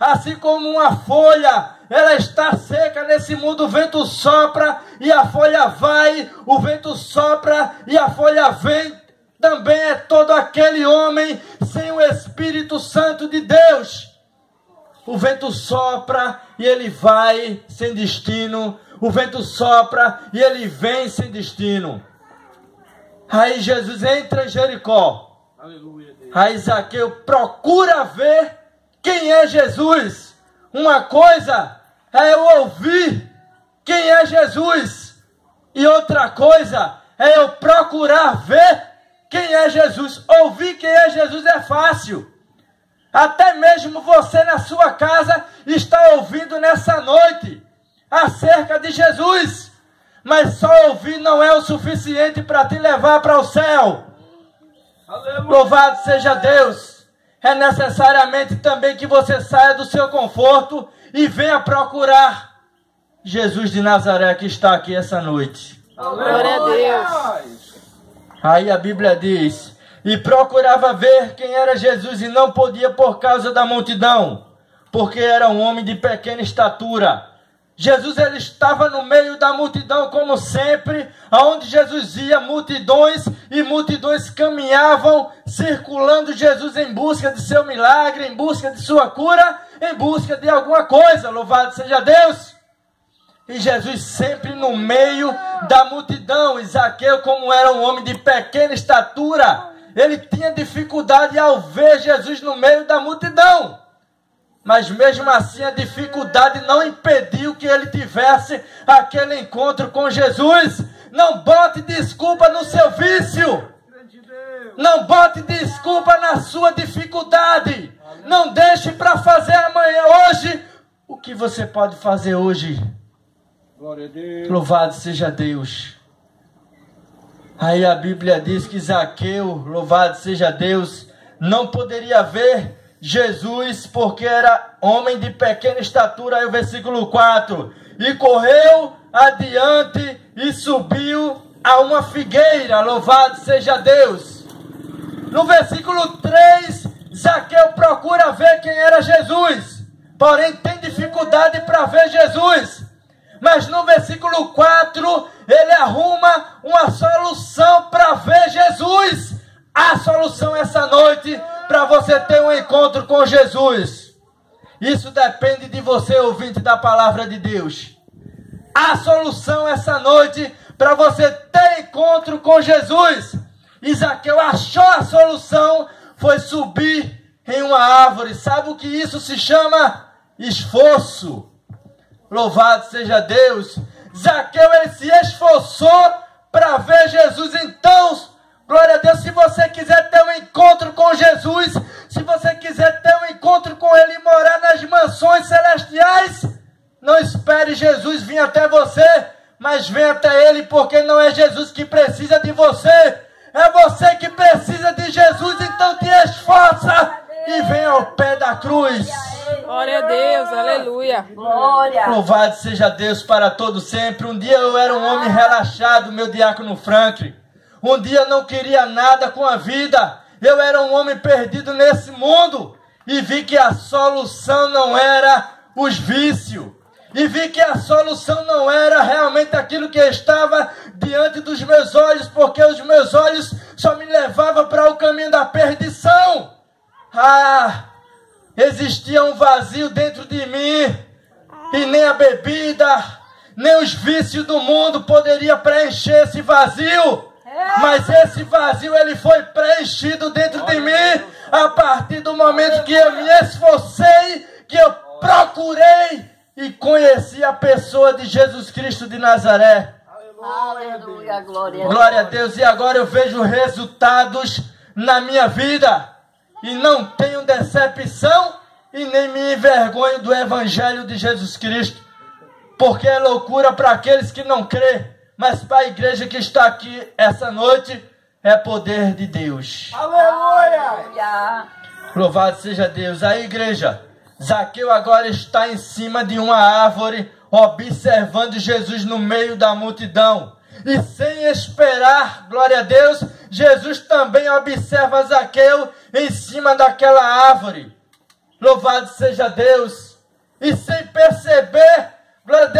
assim como uma folha, ela está seca nesse mundo, o vento sopra e a folha vai, o vento sopra e a folha vem. Também é todo aquele homem sem o Espírito Santo de Deus. O vento sopra e ele vai sem destino. O vento sopra e ele vem sem destino. Aí Jesus entra em Jericó. Aleluia. Aí Zaqueu procura ver quem é Jesus. Uma coisa é eu ouvir quem é Jesus. E outra coisa é eu procurar ver quem é Jesus. Ouvir quem é Jesus é fácil. Até mesmo você na sua casa está ouvindo nessa noite acerca de Jesus. Mas só ouvir não é o suficiente para te levar para o céu. Aleluia. Louvado seja Deus. É necessariamente também que você saia do seu conforto e venha procurar Jesus de Nazaré que está aqui essa noite. Glória a Deus. Aí a Bíblia diz: E procurava ver quem era Jesus e não podia por causa da multidão, porque era um homem de pequena estatura Jesus ele estava no meio da multidão como sempre, aonde Jesus ia, multidões e multidões caminhavam circulando Jesus em busca de seu milagre, em busca de sua cura, em busca de alguma coisa. Louvado seja Deus! E Jesus sempre no meio da multidão. Isaqueu, como era um homem de pequena estatura, ele tinha dificuldade ao ver Jesus no meio da multidão. Mas mesmo assim a dificuldade não impediu que ele tivesse aquele encontro com Jesus. Não bote desculpa no seu vício. Não bote desculpa na sua dificuldade. Não deixe para fazer amanhã, hoje, o que você pode fazer hoje. Louvado seja Deus. Aí a Bíblia diz que Zaqueu, louvado seja Deus, não poderia ver Jesus, porque era homem de pequena estatura, aí o versículo 4. E correu adiante e subiu a uma figueira, louvado seja Deus. No versículo 3, Zaqueu procura ver quem era Jesus, porém tem dificuldade para ver Jesus. Mas no versículo 4, ele arruma uma solução para ver Jesus. A solução essa noite para você ter um encontro com Jesus. Isso depende de você, ouvinte da palavra de Deus. A solução essa noite para você ter encontro com Jesus. Isaqueu achou a solução, foi subir em uma árvore. Sabe o que isso se chama? Esforço. Louvado seja Deus. Zaqueu ele se esforçou para ver Jesus. Então, Glória a Deus, se você quiser ter um encontro com Jesus, se você quiser ter um encontro com Ele e morar nas mansões celestiais, não espere Jesus vir até você, mas venha até Ele, porque não é Jesus que precisa de você, é você que precisa de Jesus, então te esforça e venha ao pé da cruz. Glória a Deus, aleluia. Glória. Louvado seja Deus para todo sempre. Um dia eu era um homem relaxado, meu diácono Franklin. Um dia não queria nada com a vida. Eu era um homem perdido nesse mundo. E vi que a solução não era os vícios. E vi que a solução não era realmente aquilo que estava diante dos meus olhos, porque os meus olhos só me levavam para o caminho da perdição. Ah, existia um vazio dentro de mim, e nem a bebida, nem os vícios do mundo poderia preencher esse vazio. Mas esse vazio ele foi preenchido dentro de mim a partir do momento que eu me esforcei, que eu procurei e conheci a pessoa de Jesus Cristo de Nazaré. Aleluia, glória, glória a Deus. E agora eu vejo resultados na minha vida. E não tenho decepção e nem me envergonho do evangelho de Jesus Cristo, porque é loucura para aqueles que não crêem mas para a igreja que está aqui essa noite, é poder de Deus. Aleluia! Louvado seja Deus. A igreja, Zaqueu agora está em cima de uma árvore, observando Jesus no meio da multidão. E sem esperar, glória a Deus, Jesus também observa Zaqueu em cima daquela árvore. Louvado seja Deus. E sem perceber,